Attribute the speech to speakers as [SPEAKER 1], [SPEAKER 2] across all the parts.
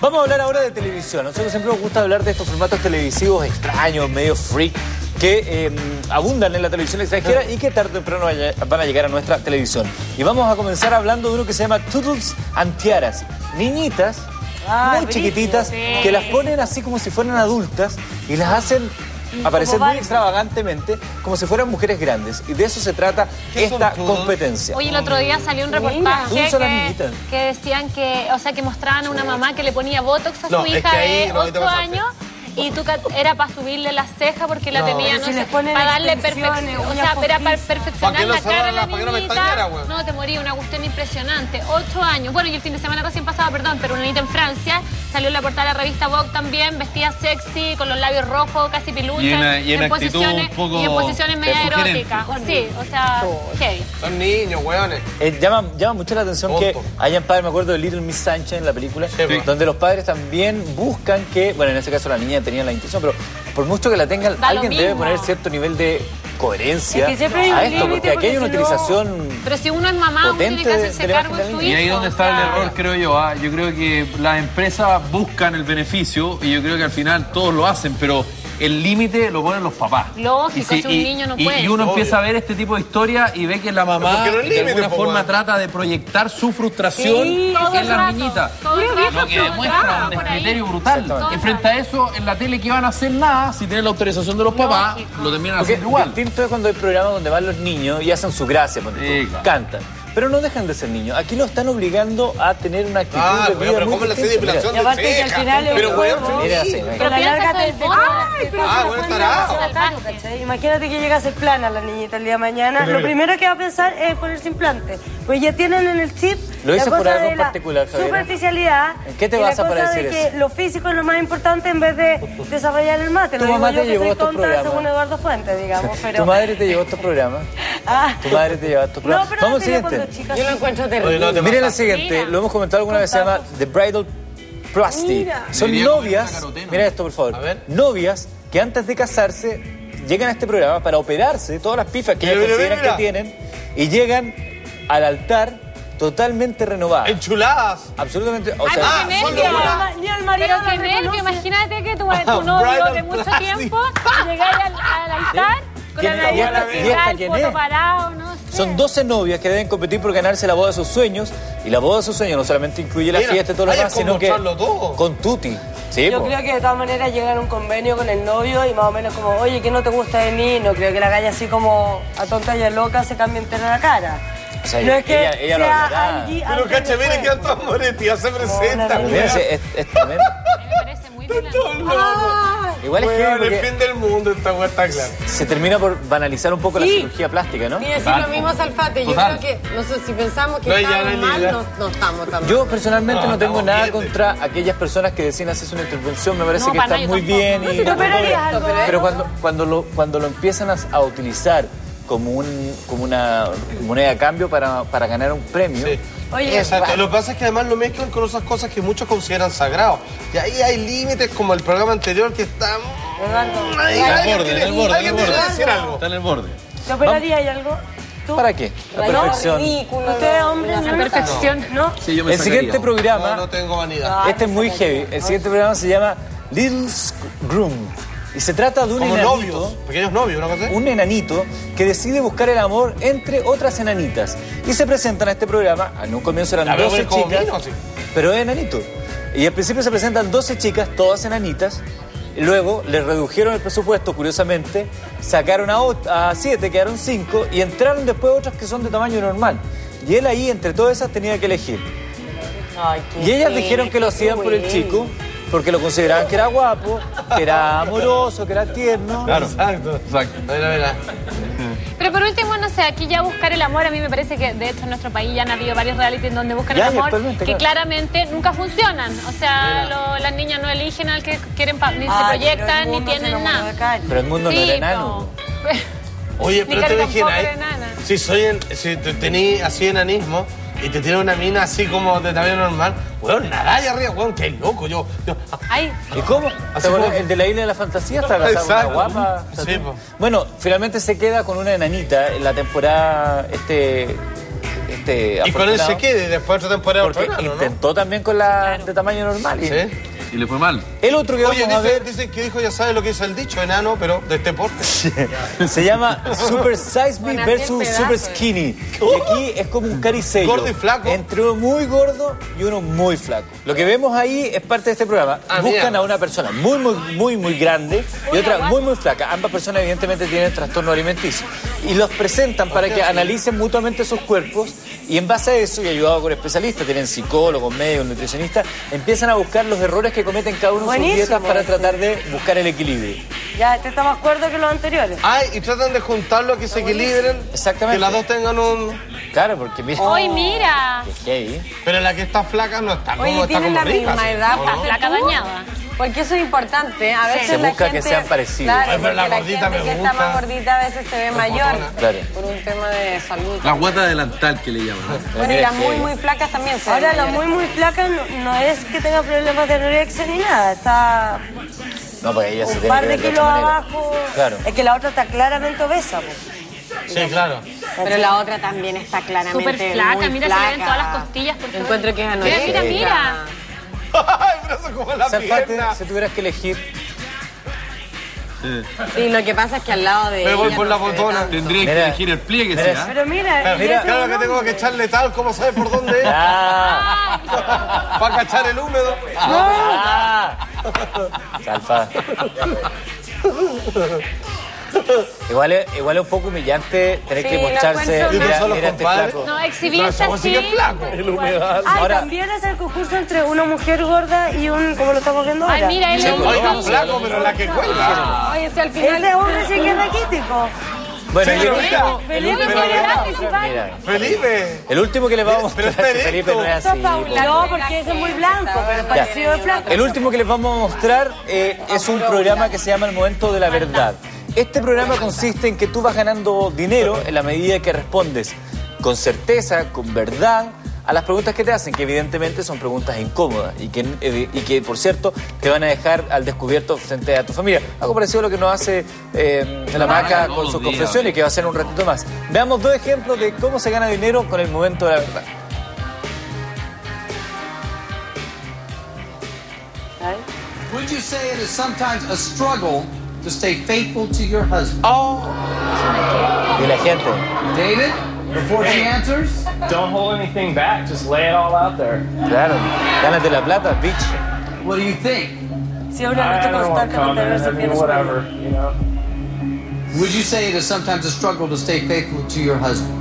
[SPEAKER 1] Vamos a hablar ahora de televisión. Nosotros siempre nos gusta hablar de estos formatos televisivos extraños, medio freak, que eh, abundan en la televisión extranjera y que tarde o temprano van a llegar a nuestra televisión. Y vamos a comenzar hablando de uno que se llama Toodles and Tiaras. Niñitas
[SPEAKER 2] Ah,
[SPEAKER 1] muy chiquititas
[SPEAKER 2] sí.
[SPEAKER 1] que las ponen así como si fueran adultas y las hacen aparecer muy extravagantemente como si fueran mujeres grandes. Y de eso se trata
[SPEAKER 3] ¿Qué son
[SPEAKER 1] esta competencia.
[SPEAKER 4] Oye, el otro día salió un reportaje que, que decían que, o sea, que mostraban a una mamá que le ponía botox a
[SPEAKER 3] No,
[SPEAKER 4] su
[SPEAKER 3] es
[SPEAKER 4] hija
[SPEAKER 3] que ahí
[SPEAKER 4] de
[SPEAKER 3] no, ahí te
[SPEAKER 4] 8
[SPEAKER 3] pasaste.
[SPEAKER 4] años y tú era para subirle las cejas porque la
[SPEAKER 3] No.
[SPEAKER 4] tenía, no
[SPEAKER 2] si
[SPEAKER 4] sé, para darle perfección, o sea, era para perfeccionar
[SPEAKER 3] ¿Para qué lo
[SPEAKER 4] la cara la
[SPEAKER 3] la-
[SPEAKER 4] niñita. No, te moría, una cuestión impresionante. 8 años. Bueno, y el fin de semana recién pasado, perdón, pero una niñita en Francia salió en la portada de la revista Vogue también, vestida sexy, con los labios rojos, casi pilucha,
[SPEAKER 5] Y una- y una
[SPEAKER 4] en
[SPEAKER 5] actitud
[SPEAKER 4] posiciones
[SPEAKER 5] un poco
[SPEAKER 4] y en posiciones media eróticas. Sí, o sea, heavy.
[SPEAKER 3] Son niños, weones.
[SPEAKER 1] Eh, llama, llama mucho la atención que
[SPEAKER 3] Tonto.
[SPEAKER 1] hayan padres, me acuerdo de Little Miss Sunshine en la película, donde los padres también buscan que, bueno, en ese caso la niña tenía la intención, pero por mucho que la tengan,
[SPEAKER 4] Da
[SPEAKER 1] alguien debe poner cierto nivel de coherencia
[SPEAKER 2] Es que siempre hay un
[SPEAKER 1] a esto,
[SPEAKER 2] límite,
[SPEAKER 1] porque aquí hay una
[SPEAKER 2] no-
[SPEAKER 1] utilización...
[SPEAKER 4] Pero si uno es mamá, uno
[SPEAKER 1] Potente
[SPEAKER 4] tiene que
[SPEAKER 1] de-
[SPEAKER 4] hacerse cargo de su hijo.
[SPEAKER 5] Y ahí es donde está el error, creo yo. ¿ah? Yo creo que las empresas buscan el beneficio y yo creo que al final todos lo hacen, pero el límite lo ponen los papás.
[SPEAKER 4] Lógico,
[SPEAKER 5] Y
[SPEAKER 4] si un niño no
[SPEAKER 5] y-
[SPEAKER 4] puede.
[SPEAKER 5] Y uno
[SPEAKER 3] Obvio.
[SPEAKER 5] empieza a ver este tipo de historia y ve que la mamá
[SPEAKER 3] no
[SPEAKER 5] de alguna forma trata de proyectar su frustración
[SPEAKER 2] Sí,
[SPEAKER 4] todo
[SPEAKER 5] en las
[SPEAKER 4] rato,
[SPEAKER 5] niñitas.
[SPEAKER 4] todo
[SPEAKER 5] Lo que
[SPEAKER 4] todo
[SPEAKER 5] demuestra un descriterio brutal.
[SPEAKER 1] Exactamente.
[SPEAKER 5] Y frente a eso, en la tele que van a hacer nada, si tienen la autorización de los papás,
[SPEAKER 4] Lógico.
[SPEAKER 5] lo terminan haciendo igual.
[SPEAKER 1] distinto es cuando hay programas donde van los niños y hacen su gracia,
[SPEAKER 5] Sí, claro.
[SPEAKER 1] cantan. Pero no dejan de ser niños. Aquí lo están obligando a tener una actitud
[SPEAKER 3] Ah,
[SPEAKER 1] de vida
[SPEAKER 3] pero
[SPEAKER 1] muy
[SPEAKER 3] ¿cómo le hace depilación
[SPEAKER 2] Y aparte
[SPEAKER 3] de
[SPEAKER 2] que al final es
[SPEAKER 3] Pero
[SPEAKER 2] juego. Pero
[SPEAKER 4] piensa
[SPEAKER 2] te
[SPEAKER 4] Ay,
[SPEAKER 3] ah,
[SPEAKER 2] la
[SPEAKER 3] bueno,
[SPEAKER 2] de ¿cachai? Imagínate que llega a ser plana la niñita el día de mañana. Lo primero que va a pensar es ponerse implante. Pues ya tienen en el chip
[SPEAKER 1] Lo
[SPEAKER 2] la
[SPEAKER 1] hice por
[SPEAKER 2] cosa
[SPEAKER 1] algo
[SPEAKER 2] de la
[SPEAKER 1] particular, Javiera.
[SPEAKER 2] superficialidad.
[SPEAKER 1] ¿En qué te para
[SPEAKER 2] cosa
[SPEAKER 1] decir
[SPEAKER 2] de que
[SPEAKER 1] eso?
[SPEAKER 2] lo físico es lo más importante en vez de desarrollar el mate.
[SPEAKER 1] Tu
[SPEAKER 2] Lo digo
[SPEAKER 1] mamá
[SPEAKER 2] yo
[SPEAKER 1] te
[SPEAKER 2] que
[SPEAKER 1] llevó
[SPEAKER 2] soy
[SPEAKER 1] a estos
[SPEAKER 2] tonta
[SPEAKER 1] programas.
[SPEAKER 2] según Eduardo Fuentes, digamos. Pero...
[SPEAKER 1] Tu madre te llevó a estos programas.
[SPEAKER 2] Ah.
[SPEAKER 1] Tu madre te llevó a estos
[SPEAKER 2] No,
[SPEAKER 1] programas.
[SPEAKER 2] pero
[SPEAKER 1] Vamos al
[SPEAKER 2] la
[SPEAKER 6] Yo lo encuentro
[SPEAKER 3] Oye,
[SPEAKER 6] terrible.
[SPEAKER 3] no, te
[SPEAKER 1] Miren la siguiente,
[SPEAKER 4] Mira.
[SPEAKER 1] lo hemos comentado alguna vez, se llama The Bridal Plasty.
[SPEAKER 2] Mira.
[SPEAKER 1] Son novias, mira esto por favor,
[SPEAKER 3] A ver.
[SPEAKER 1] novias que antes de casarse llegan a este programa para operarse todas las pifas que
[SPEAKER 3] Mira,
[SPEAKER 1] ellas consideran
[SPEAKER 3] mira.
[SPEAKER 1] que tienen y llegan al altar totalmente renovadas.
[SPEAKER 3] Enchuladas.
[SPEAKER 1] Absolutamente, o sea,
[SPEAKER 3] Ah,
[SPEAKER 4] pero
[SPEAKER 3] locura.
[SPEAKER 2] Ni al marido
[SPEAKER 4] Pero nervio, imagínate que tu,
[SPEAKER 3] Ah,
[SPEAKER 4] tu novio
[SPEAKER 3] Bridal
[SPEAKER 4] de mucho
[SPEAKER 3] plastic.
[SPEAKER 4] tiempo llegáis al, al altar con
[SPEAKER 1] ¿Quién-
[SPEAKER 4] la nariz
[SPEAKER 1] quién
[SPEAKER 4] foto parado, no sé.
[SPEAKER 1] Son 12 novias que deben competir por ganarse la boda de sus sueños. Y la boda de sus sueños no solamente incluye la
[SPEAKER 3] Mira,
[SPEAKER 1] fiesta y todo lo demás, sino que
[SPEAKER 3] todo.
[SPEAKER 1] con tutti. Sí,
[SPEAKER 2] Yo
[SPEAKER 1] po.
[SPEAKER 2] creo que de todas maneras llegan a un convenio con el novio y más o menos como, oye, ¿qué no te gusta de mí? No creo que la galla así como a tonta y a loca se cambie entera la cara.
[SPEAKER 1] O sea,
[SPEAKER 2] no es que
[SPEAKER 1] ella- ella lo
[SPEAKER 2] sea allí
[SPEAKER 3] Pero
[SPEAKER 2] antes
[SPEAKER 3] cacha, mire que todas moretías se presentan.
[SPEAKER 1] Pero mira,
[SPEAKER 3] weón.
[SPEAKER 1] sí, es, es tremendo.
[SPEAKER 4] A mí me parece muy violento.
[SPEAKER 1] Igual es
[SPEAKER 3] Weón,
[SPEAKER 1] que
[SPEAKER 3] el fin del mundo esta weá está clara.
[SPEAKER 1] se termina por banalizar un poco la
[SPEAKER 6] Sí.
[SPEAKER 1] cirugía plástica, ¿no?
[SPEAKER 6] Y decir
[SPEAKER 5] Total.
[SPEAKER 6] lo mismo Salfate. Yo
[SPEAKER 5] Total.
[SPEAKER 6] creo que, no sé, si pensamos que
[SPEAKER 3] No, ya no
[SPEAKER 6] estamos mal, no, no estamos tan mal.
[SPEAKER 1] Yo personalmente no,
[SPEAKER 3] No,
[SPEAKER 1] tengo
[SPEAKER 3] estamos
[SPEAKER 1] nada
[SPEAKER 3] bien, de
[SPEAKER 1] contra aquellas personas que deciden hacerse una intervención, me parece
[SPEAKER 4] No,
[SPEAKER 1] que está muy
[SPEAKER 4] tampoco.
[SPEAKER 1] bien.
[SPEAKER 4] No,
[SPEAKER 1] y-
[SPEAKER 2] si te algo,
[SPEAKER 6] pero-
[SPEAKER 1] Pero cuando, cuando, lo, cuando lo empiezan a, a utilizar como, un, como una moneda de cambio para, para ganar un premio,
[SPEAKER 3] Sí.
[SPEAKER 2] Oye,
[SPEAKER 3] Exacto. Lo que pasa es que además lo mezclan con esas cosas que muchos consideran sagrados. Y ahí hay límites como el programa anterior que está...
[SPEAKER 2] Eduardo,
[SPEAKER 3] Ahí
[SPEAKER 5] Está en el borde,
[SPEAKER 3] tiene-
[SPEAKER 5] en el borde, en el borde.
[SPEAKER 3] decir algo.
[SPEAKER 5] Está en el borde.
[SPEAKER 2] ¿te operarías y algo? ¿Tú?
[SPEAKER 1] ¿para qué? La
[SPEAKER 6] No,
[SPEAKER 1] perfección.
[SPEAKER 6] ridículo.
[SPEAKER 2] ¿Usted es hombre?
[SPEAKER 4] La
[SPEAKER 2] ¿no?
[SPEAKER 4] perfección.
[SPEAKER 2] ¿No?
[SPEAKER 5] Sí, yo me
[SPEAKER 1] El siguiente
[SPEAKER 5] sacaría.
[SPEAKER 1] programa,
[SPEAKER 3] No, no tengo vanidad.
[SPEAKER 2] Ah,
[SPEAKER 1] este es muy heavy, el siguiente programa se llama Little Groom. Y se trata de un
[SPEAKER 3] Como
[SPEAKER 1] enanito.
[SPEAKER 3] novios, pequeños novios, una cosa así.
[SPEAKER 1] un enanito que decide buscar el amor entre otras enanitas. Y se presentan a este programa, en un comienzo eran
[SPEAKER 3] La veo
[SPEAKER 1] 12
[SPEAKER 3] como
[SPEAKER 1] chicas,
[SPEAKER 3] vino,
[SPEAKER 1] pero es enanito. Y al principio se presentan 12 chicas, todas enanitas. y Luego le redujeron el presupuesto, curiosamente, sacaron a, ot- a 7, quedaron 5 y entraron después otras que son de tamaño normal. Y él ahí, entre todas esas, tenía que elegir.
[SPEAKER 2] Ay,
[SPEAKER 1] Y ellas dijeron que lo hacían por el chico, porque lo consideraban que era guapo, que era amoroso, que era tierno.
[SPEAKER 3] Claro. Exacto.
[SPEAKER 5] Exacto.
[SPEAKER 3] Mira, mira.
[SPEAKER 4] Pero por último, no sé, aquí ya buscar el amor, a mí me parece que de hecho en nuestro país ya han habido varios reality en donde buscan
[SPEAKER 1] Ya,
[SPEAKER 4] el amor que
[SPEAKER 1] claro.
[SPEAKER 4] claramente nunca funcionan. O sea, lo- las niñas no eligen al que quieren, ni se
[SPEAKER 2] Ay,
[SPEAKER 4] proyectan, ni tienen nada.
[SPEAKER 1] Pero el mundo no
[SPEAKER 4] Sí,
[SPEAKER 1] era enano.
[SPEAKER 4] no.
[SPEAKER 3] Oye, pero te ¿eh?
[SPEAKER 4] enana.
[SPEAKER 3] si soy en, si te tení así enanismo y te tiene una mina así como de tamaño normal, weón, nada allá arriba, weón, qué loco, yo, yo
[SPEAKER 4] Ay,
[SPEAKER 1] ¿Y cómo? ¿Te
[SPEAKER 3] Así como-
[SPEAKER 1] El de la isla de la fantasía está casado con una guapa.
[SPEAKER 3] Sí.
[SPEAKER 1] Bueno, finalmente se queda con una enanita en la temporada, este, bastante
[SPEAKER 3] Y con él se quede y después otra temporada otro
[SPEAKER 1] Porque
[SPEAKER 3] ¿no?
[SPEAKER 1] intentó también con la de tamaño normal. y-
[SPEAKER 3] ¿Sí?
[SPEAKER 5] Y le fue mal.
[SPEAKER 1] El otro que
[SPEAKER 3] Oye,
[SPEAKER 1] vamos a ver
[SPEAKER 3] dicen que dijo, ya sabe lo que dice el dicho, enano, pero de este porte.
[SPEAKER 1] se llama Super Size Me versus. Super Skinny. Y aquí es como un caricello.
[SPEAKER 3] Gordo y flaco.
[SPEAKER 1] Entre uno muy gordo y uno muy flaco. Lo que vemos ahí es parte de este programa.
[SPEAKER 3] Ah,
[SPEAKER 1] Buscan a una persona muy, muy, muy, muy grande y otra muy, muy flaca. Ambas personas evidentemente tienen trastorno alimenticio. Y los presentan para que analicen mutuamente sus cuerpos y en base a eso, y ayudado con especialistas, tienen psicólogos, médicos, nutricionistas, empiezan a buscar los errores que cometen cada uno en sus
[SPEAKER 2] Buenísimo.
[SPEAKER 1] dietas para tratar de buscar el equilibrio.
[SPEAKER 2] Ya, este está más cuerdo que los anteriores.
[SPEAKER 3] Ay, y tratan de juntarlo, que se equilibren.
[SPEAKER 1] Exactamente.
[SPEAKER 3] Que las dos tengan un...
[SPEAKER 1] Claro, porque mira.
[SPEAKER 4] ¡Hoy mira!
[SPEAKER 1] qué heavy.
[SPEAKER 3] Pero la que está flaca no está como,
[SPEAKER 6] Oye,
[SPEAKER 3] está
[SPEAKER 6] tienen
[SPEAKER 3] como
[SPEAKER 6] la
[SPEAKER 3] rica.
[SPEAKER 6] misma edad.
[SPEAKER 3] ¿O
[SPEAKER 4] Está
[SPEAKER 3] no?
[SPEAKER 4] flaca dañada.
[SPEAKER 6] Porque eso es importante. A veces
[SPEAKER 1] Se
[SPEAKER 6] la
[SPEAKER 1] busca que sean parecidos.
[SPEAKER 6] Claro,
[SPEAKER 3] Ay, pero la gordita
[SPEAKER 6] gente
[SPEAKER 3] me
[SPEAKER 6] que está más gordita a veces se ve mayor.
[SPEAKER 1] Claro.
[SPEAKER 6] Por un tema de salud.
[SPEAKER 5] La guata adelantal que le llaman. ¿no?
[SPEAKER 6] Bueno, y
[SPEAKER 1] Mira
[SPEAKER 6] las muy, muy flacas también se
[SPEAKER 2] Ahora, la
[SPEAKER 6] mayores.
[SPEAKER 2] muy, muy flaca no, no es que tenga problemas de anorexia ni nada. Está
[SPEAKER 1] No, porque ella se
[SPEAKER 2] un
[SPEAKER 1] tiene
[SPEAKER 2] par
[SPEAKER 1] que
[SPEAKER 2] de kilos abajo.
[SPEAKER 1] Claro.
[SPEAKER 2] Es que la otra está claramente obesa. pues.
[SPEAKER 3] Sí, claro.
[SPEAKER 6] Pero la otra también está claramente
[SPEAKER 4] Súper flaca,
[SPEAKER 6] muy
[SPEAKER 4] mira, se le ven
[SPEAKER 6] flaca.
[SPEAKER 4] todas las costillas por todo.
[SPEAKER 6] Encuentro que es
[SPEAKER 4] Mira,
[SPEAKER 6] anorexia.
[SPEAKER 4] mira, mira.
[SPEAKER 3] Ay, pero eso como la
[SPEAKER 1] Zafate,
[SPEAKER 3] pierna.
[SPEAKER 1] si tuvieras que elegir,
[SPEAKER 6] Sí, lo que pasa es que al lado de
[SPEAKER 3] Me voy por
[SPEAKER 6] no
[SPEAKER 3] la botona.
[SPEAKER 5] Tendría que
[SPEAKER 1] Mira.
[SPEAKER 5] elegir el pliegue,
[SPEAKER 1] Mira.
[SPEAKER 5] sí.
[SPEAKER 2] Pero mira,
[SPEAKER 1] Mira,
[SPEAKER 2] ese
[SPEAKER 3] Claro que tengo que echarle tal, ¿cómo sabe por dónde es?
[SPEAKER 1] ¡Ah!
[SPEAKER 3] Para cachar el húmedo.
[SPEAKER 1] ¡Ah! Salfa. Igual es, igual es un poco humillante tener
[SPEAKER 6] Sí,
[SPEAKER 1] que
[SPEAKER 6] encuentro
[SPEAKER 1] Mira,
[SPEAKER 3] mal.
[SPEAKER 1] mira este flaco.
[SPEAKER 4] No, exhibirse
[SPEAKER 3] ¿cómo sigue
[SPEAKER 4] así.
[SPEAKER 3] flaco?
[SPEAKER 1] El humedad.
[SPEAKER 2] Ay,
[SPEAKER 1] Ahora,
[SPEAKER 2] también es el concurso entre una mujer gorda y un, como lo estamos viendo
[SPEAKER 4] Ay,
[SPEAKER 2] ahora.
[SPEAKER 4] mira, él es un
[SPEAKER 3] Oiga,
[SPEAKER 4] niño.
[SPEAKER 3] flaco, pero la que cuelga.
[SPEAKER 6] Oye, si al final...
[SPEAKER 2] Ese hombre sí que es raquítico.
[SPEAKER 1] bueno,
[SPEAKER 3] Sí,
[SPEAKER 1] el
[SPEAKER 3] mira,
[SPEAKER 1] último, el
[SPEAKER 2] Felipe
[SPEAKER 3] mira.
[SPEAKER 1] mira,
[SPEAKER 3] Felipe.
[SPEAKER 1] el último que le vamos a mostrar, Felipe no es así.
[SPEAKER 6] Paula.
[SPEAKER 2] No, porque ese es muy blanco, pero parecido de flaco.
[SPEAKER 1] El último que les vamos a mostrar eh, es un programa que se llama El Momento de la Verdad. Este programa consiste en que tú vas ganando dinero en la medida que respondes con certeza, con verdad, a las preguntas que te hacen, que evidentemente son preguntas incómodas y que, eh, y que por cierto, te van a dejar al descubierto frente a tu familia. Algo parecido a lo que nos hace eh, la maca con sus confesiones, que va a ser un ratito más. Veamos dos ejemplos de cómo se gana dinero con el momento de la verdad.
[SPEAKER 7] Would you say it is sometimes a struggle to stay faithful to your husband?
[SPEAKER 1] Y la gente.
[SPEAKER 7] David, before she answers,
[SPEAKER 8] Don't hold anything back. Just lay it all out there.
[SPEAKER 1] Claro, gánate la plata, bitch.
[SPEAKER 7] what do you think?
[SPEAKER 2] Si una
[SPEAKER 8] I don't want
[SPEAKER 2] constante
[SPEAKER 8] to comment.
[SPEAKER 2] mantenerse
[SPEAKER 8] I mean,
[SPEAKER 2] fiel a su
[SPEAKER 8] whatever, you know.
[SPEAKER 7] Would you say it is sometimes a struggle to stay faithful to your husband?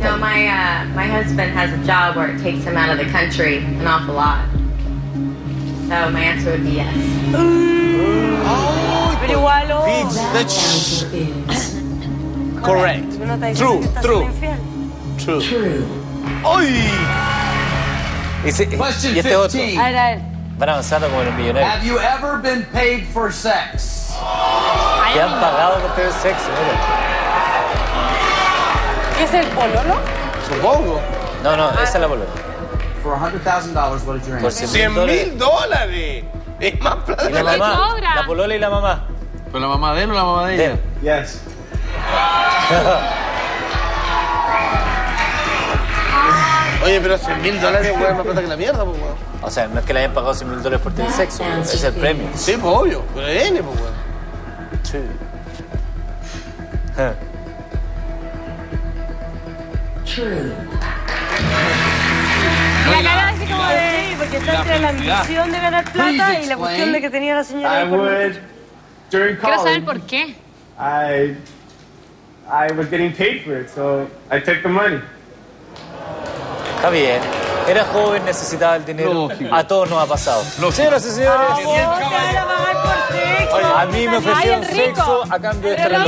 [SPEAKER 9] No, my uh, my husband has a job where it takes him out of the country an awful lot. So my answer would be yes.
[SPEAKER 2] Pero igual, oh,
[SPEAKER 3] correct. True,
[SPEAKER 2] que
[SPEAKER 3] true.
[SPEAKER 2] siendo infiel.
[SPEAKER 3] ¡Ay!
[SPEAKER 1] Y, se-
[SPEAKER 7] Question
[SPEAKER 1] y este otro.
[SPEAKER 7] 15.
[SPEAKER 2] A ver, a ver.
[SPEAKER 1] Van avanzando como los millonarios.
[SPEAKER 7] Have you ever been paid for sex?
[SPEAKER 1] Que han pagado por tener sexo, mira.
[SPEAKER 6] ¿Qué es el pololo?
[SPEAKER 3] Supongo.
[SPEAKER 1] No, no, esa es la bolola.
[SPEAKER 7] For $100,000, what is your
[SPEAKER 1] Por
[SPEAKER 7] answer?
[SPEAKER 1] 100
[SPEAKER 3] 100
[SPEAKER 1] dólares.
[SPEAKER 3] mil dólares. Es más plata
[SPEAKER 1] Y
[SPEAKER 3] que
[SPEAKER 1] la
[SPEAKER 3] la...
[SPEAKER 4] ¿Qué
[SPEAKER 1] mamá. La polola y la mamá.
[SPEAKER 5] ¿Pero la mamá de él o la mamá de ella?
[SPEAKER 8] Yes.
[SPEAKER 3] Oye, pero 100 mil dólares, weón, es más plata que la mierda, pues, weón.
[SPEAKER 1] O sea, no es que le hayan pagado 100 mil dólares por tener sexo, es el premio.
[SPEAKER 3] Sí, pues obvio. Pero es N, pues, weón.
[SPEAKER 1] Sí. Ja.
[SPEAKER 2] La cara así como de... Sí, porque está entre la ambición de ganar plata y la cuestión de que tenía la señora
[SPEAKER 8] I would, during
[SPEAKER 4] Quiero saber
[SPEAKER 8] college,
[SPEAKER 4] por qué.
[SPEAKER 8] I, I was getting paid for it, so I took the money.
[SPEAKER 1] Está bien. Era joven, necesitaba el dinero.
[SPEAKER 5] Lógico.
[SPEAKER 1] A todos nos ha pasado. Señoras y señores,
[SPEAKER 2] ¿Cómo te van a
[SPEAKER 1] mí me ofrecieron sexo a cambio de este reloj.